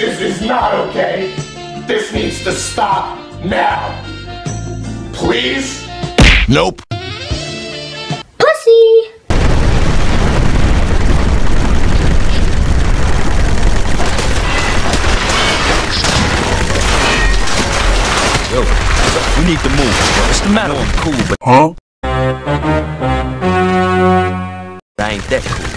This is, is not okay. This needs to stop now. Please? Nope. Pussy! Yo, we need to move. What's the matter? I'm cool, but Huh? I ain't that cool.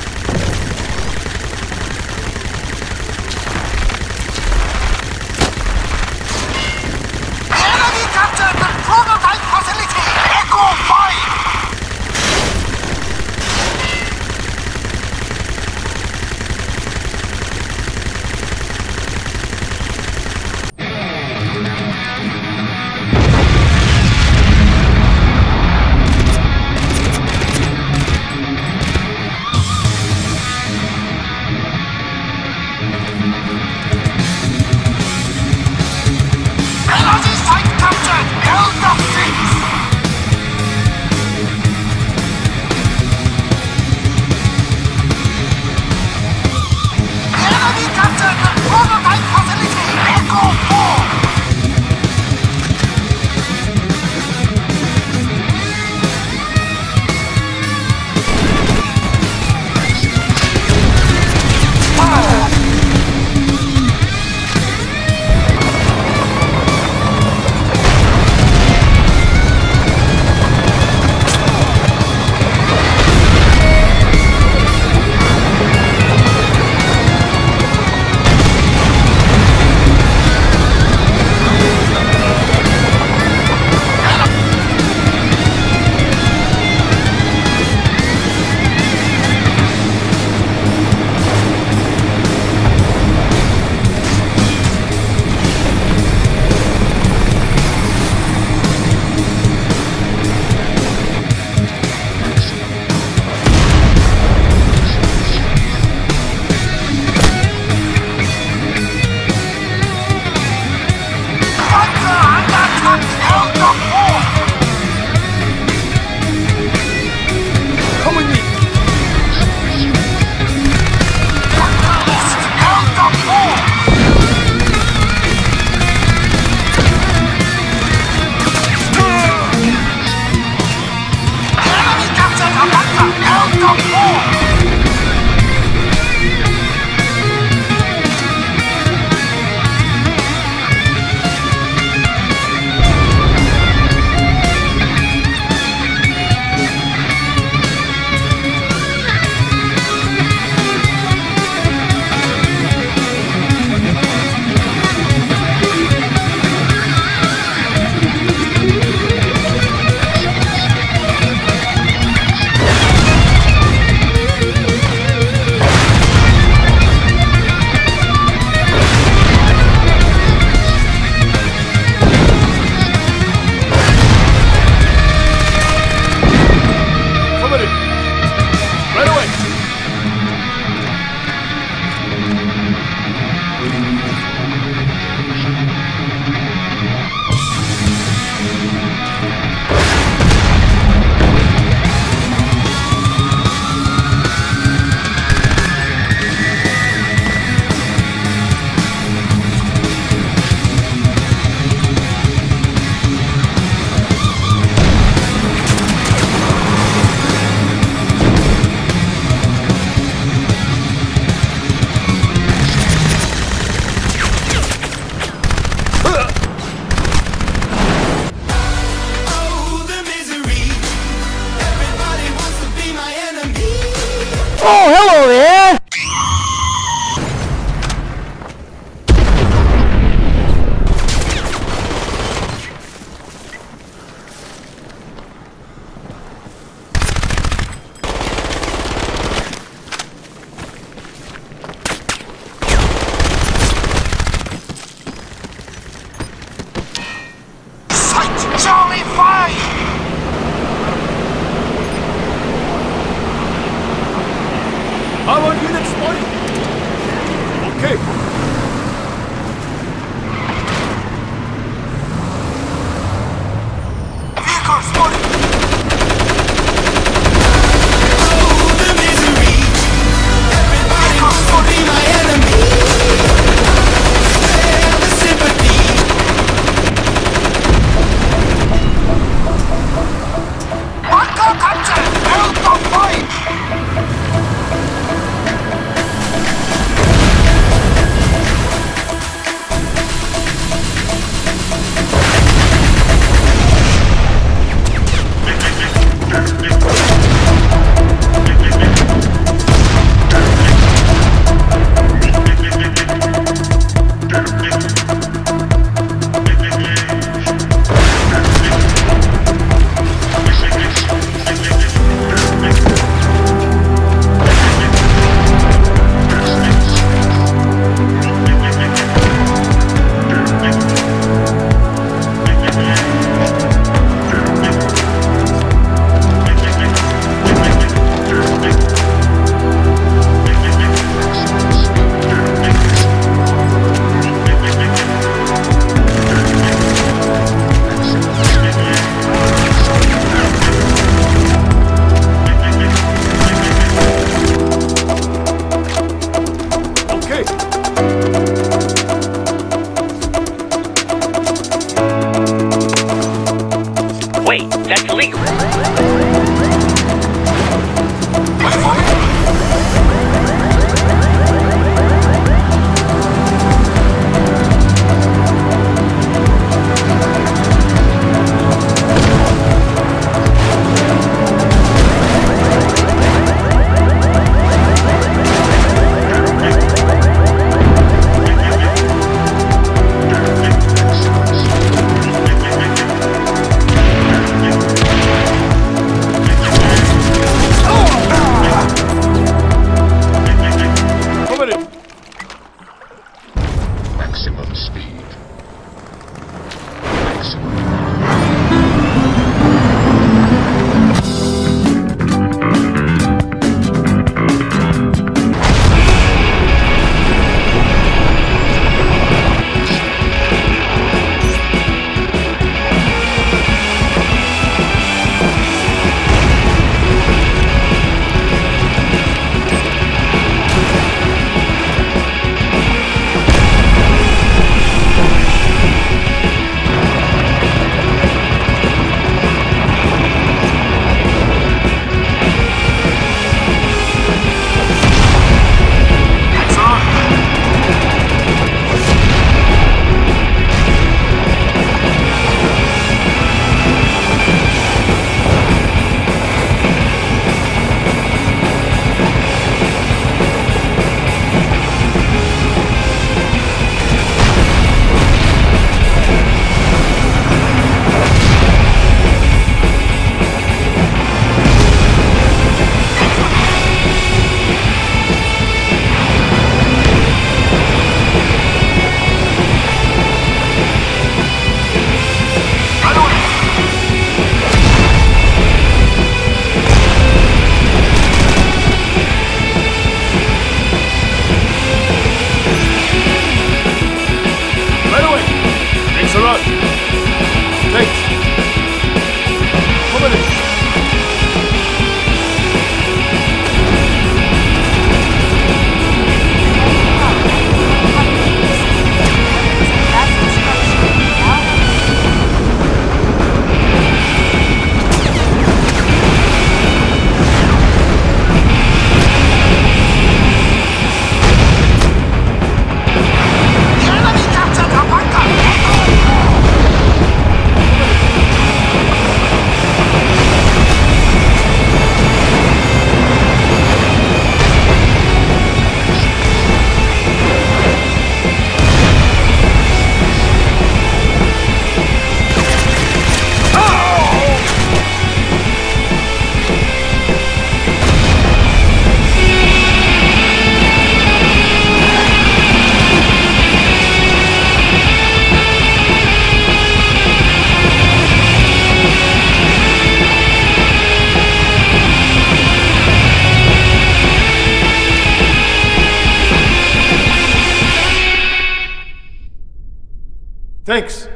Париж. Thanks.